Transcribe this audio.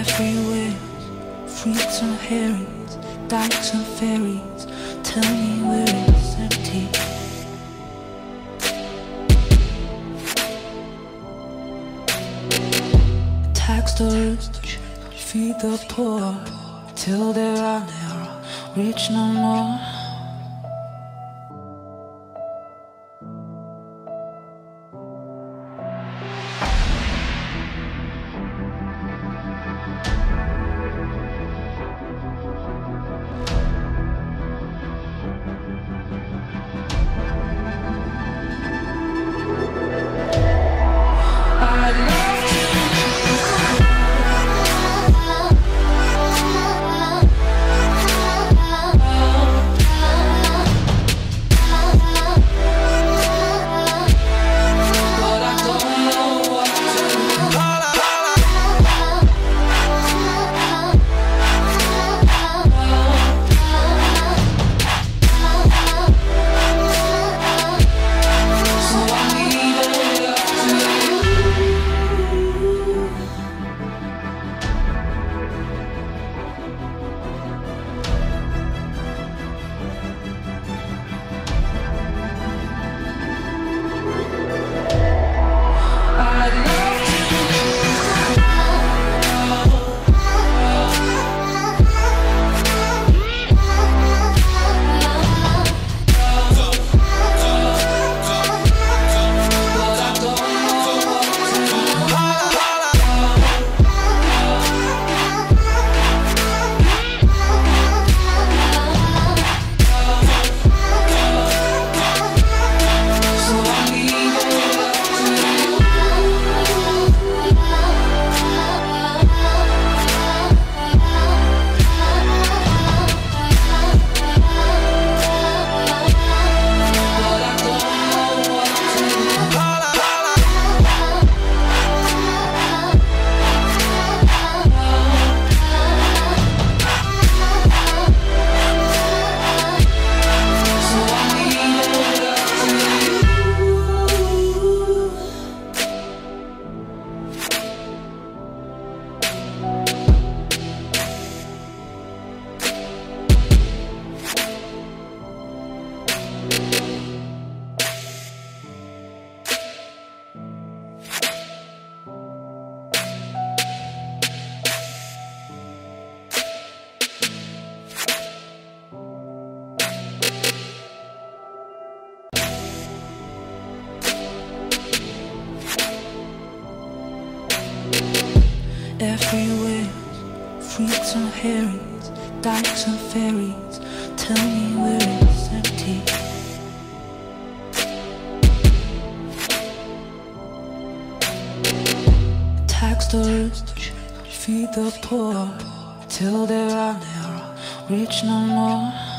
Everywhere, freaks and herrings, dykes and fairies. Tell me where it's empty. Tax the rich, feed the poor, till there are rich no more. Everywhere, freaks and herrings, dykes and fairies. Tell me where it's empty. Tax the rich, feed the poor, till there are rich no more.